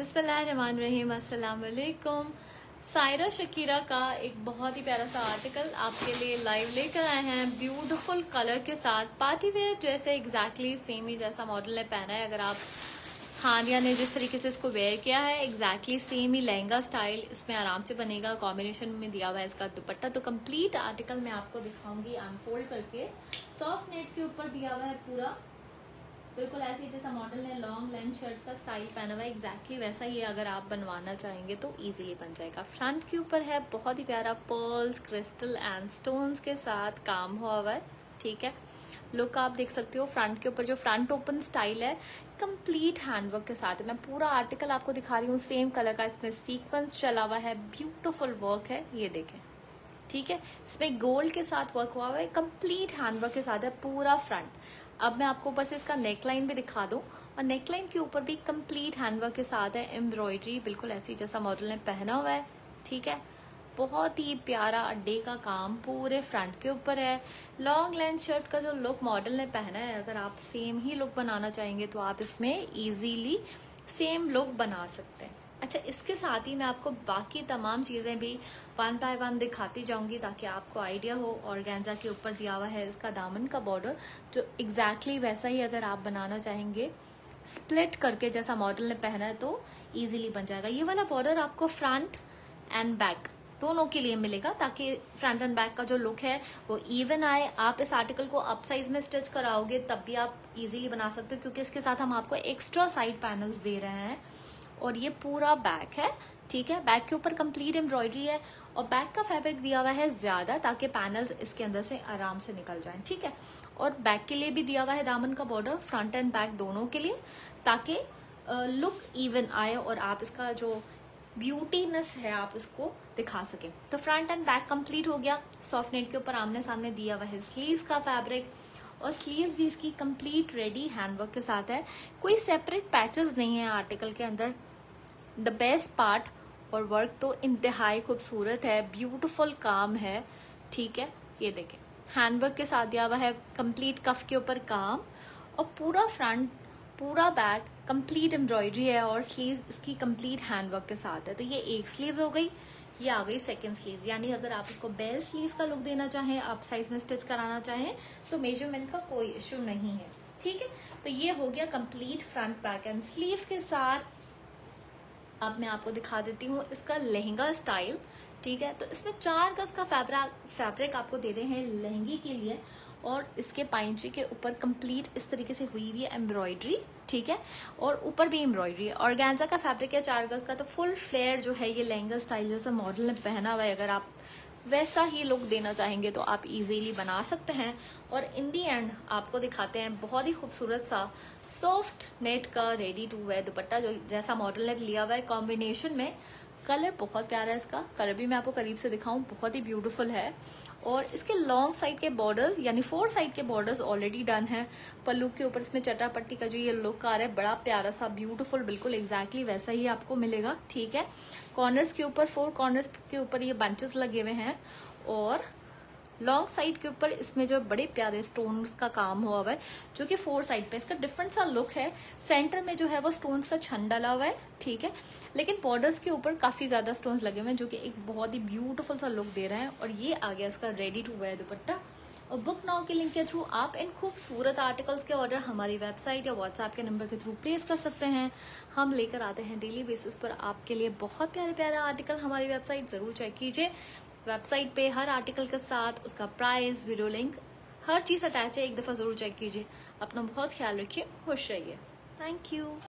अस्सलाम वालेकुम सायरा शकीरा का एक बहुत ही प्यारा सा आर्टिकल आपके लिए लाइव लेकर आए हैं। ब्यूटीफुल कलर के साथ पार्टी वेयर जैसे एग्जैक्टली सेम ही जैसा मॉडल ने पहना है। अगर आप हानिया ने जिस तरीके से इसको वेयर किया है एग्जैक्टली सेम ही लहंगा स्टाइल इसमें आराम से बनेगा। कॉम्बिनेशन में दिया हुआ है इसका दुपट्टा। तो कंप्लीट आर्टिकल मैं आपको दिखाऊँगी अनफोल्ड करके। सॉफ्ट नेट के ऊपर दिया हुआ है पूरा। बिल्कुल ऐसे ही जैसा मॉडल ने लॉन्ग लेंथ शर्ट का स्टाइल पहना हुआ है एग्जैक्टली वैसा ही अगर आप बनवाना चाहेंगे तो इजीली बन जाएगा। फ्रंट के ऊपर है, बहुत ही प्यारा पर्ल्स क्रिस्टल एंड स्टोन्स के साथ काम हुआ हुआ है, ठीक है? लुक आप देख सकते हो फ्रंट के ऊपर जो फ्रंट ओपन स्टाइल है कंप्लीट हैंडवर्क के साथ है। मैं पूरा आर्टिकल आपको दिखा रही हूँ सेम कलर का, इसमें सीक्वेंस चला हुआ है ब्यूटिफुल वर्क है, ये देखें। ठीक है? इसमें गोल्ड के साथ वर्क हुआ हुआ है कंप्लीट हैंडवर्क के साथ है, पूरा फ्रंट अब मैं आपको ऊपर से इसका नेकलाइन भी दिखा दूँ। और नेकलाइन के ऊपर भी कंप्लीट हैंडवर्क के साथ है एम्ब्रॉयडरी बिल्कुल ऐसी जैसा मॉडल ने पहना हुआ है, ठीक है? बहुत ही प्यारा अड्डे का काम पूरे फ्रंट के ऊपर है। लॉन्ग लेंथ शर्ट का जो लुक मॉडल ने पहना है, अगर आप सेम ही लुक बनाना चाहेंगे तो आप इसमें इजीली सेम लुक बना सकते हैं। अच्छा इसके साथ ही मैं आपको बाकी तमाम चीज़ें भी वन बाय वन दिखाती जाऊँगी ताकि आपको आइडिया हो और गेंजा के ऊपर दिया हुआ है इसका दामन का बॉर्डर जो एग्जैक्टली exactly वैसा ही अगर आप बनाना चाहेंगे स्प्लिट करके जैसा मॉडल ने पहना है तो इजीली बन जाएगा। ये वाला बॉर्डर आपको फ्रंट एंड बैक दोनों के लिए मिलेगा ताकि फ्रंट एंड बैक का जो लुक है, वो इवन आए। आप इस आर्टिकल को अप साइज़ में स्टिच कराओगे, तब भी आप इजीली बना सकते हो, क्योंकि इसके साथ हम आपको एक्स्ट्रा साइड पैनल्स दे रहे हैं। और ये पूरा बैक है, ठीक है? बैक के ऊपर कंप्लीट एम्ब्रॉयडरी है और बैक का फैब्रिक दिया हुआ है ज़्यादा, ताकि पैनल्स इसके अंदर से आराम से निकल जाएँ, ठीक है? और बैक के लिए भी दिया हुआ है दामन का बॉर्डर फ्रंट एंड बैक दोनों के लिए, ताकि लुक इवन आए और आप इसका जो ब्यूटीनेस है, आप इसको दिखा सके। तो फ्रंट एंड बैक कंप्लीट हो गया। सॉफ्ट नेट के ऊपर आमने सामने दिया हुआ है स्लीव्स का फैब्रिक और स्लीव्स भी इसकी कंप्लीट रेडी हैंडवर्क के साथ है। कोई सेपरेट पैचेस नहीं है आर्टिकल के अंदर। द बेस्ट पार्ट और वर्क तो इंतहाई खूबसूरत है ब्यूटिफुल काम है, ठीक है? ये देखें। हैंडवर्क के साथ दिया हुआ है कंप्लीट कफ के ऊपर काम, और पूरा फ्रंट पूरा बैक कंप्लीट एम्ब्रॉयडरी है, और स्लीव इसकी कंप्लीट हैंडवर्क के साथ है। तो ये एक स्लीव हो गई, ये आ गई सेकेंड स्लीव यानी अगर आप इसको बेल स्लीव का लुक देना चाहें, आप साइज़ में स्टिच कराना चाहें तो मेज़रमेंट का कोई इश्यू नहीं है, ठीक है? तो ये हो गया complete front back and sleeves के साथ अब मैं आपको दिखा देती हूँ इसका लहंगा स्टाइल, ठीक है? तो इसमें चार गज का फैब्रिक फैब्रिक आपको दे रहे हैं लहंगे के लिए और इसके पाइंची के ऊपर कंप्लीट इस तरीके से हुई हुई है एम्ब्रॉयडरी, ठीक है? और ऊपर भी एम्ब्रॉयडरी है। और गैंजा का फैब्रिक है चार गज का तो फुल फ्लेयर जो है ये लहंगा स्टाइल जैसा मॉडल ने पहना हुआ है। अगर आप वैसा ही लुक देना चाहेंगे तो आप इजीली बना सकते हैं। और इन दी एंड आपको दिखाते हैं बहुत ही खूबसूरत सा सॉफ्ट नेट का रेडी टू वेयर दुपट्टा जो जैसा मॉडल ने लिया हुआ है कॉम्बिनेशन में। कलर बहुत प्यारा है इसका। कलर भी मैं आपको करीब से दिखाऊँ, बहुत ही ब्यूटीफुल है। और इसके लॉन्ग साइड के बॉर्डर्स यानी फोर साइड के बॉर्डर्स ऑलरेडी डन है। पल्लू के ऊपर इसमें चटापट्टी का जो ये लुक आ रहा है, बड़ा प्यारा सा ब्यूटीफुल बिल्कुल एग्जैक्टली वैसा ही आपको मिलेगा, ठीक है? कॉर्नर्स के ऊपर फोर कॉर्नर्स के ऊपर ये बंचेस लगे हुए हैं। और लॉन्ग साइड के ऊपर इसमें जो बड़े प्यारे स्टोन्स का काम हुआ हुआ है, जो कि फोर साइड पे इसका डिफरेंट सा लुक है। सेंटर में जो है वो स्टोन्स का छन डाला हुआ है, ठीक है? लेकिन बॉर्डर्स के ऊपर काफ़ी ज़्यादा स्टोन्स लगे हुए हैं, जो कि एक बहुत ही ब्यूटीफुल सा लुक दे रहे हैं। और ये आ गया इसका रेडी टू वेयर दुपट्टा। और बुक नाउ के लिंक के थ्रू आप इन खूबसूरत आर्टिकल्स के ऑर्डर हमारी वेबसाइट या व्हाट्सएप के नंबर के थ्रू प्लेस कर सकते हैं। हम लेकर आते हैं डेली बेसिस पर। आपके लिए बहुत प्यारे प्यारे आर्टिकल हमारी वेबसाइट ज़रूर चेक कीजिए। वेबसाइट पे हर आर्टिकल के साथ उसका प्राइस वीडियो लिंक हर चीज़ अटैच है, एक दफ़ा ज़रूर चेक कीजिए। अपना बहुत ख्याल रखिए, खुश रहिए। Thank you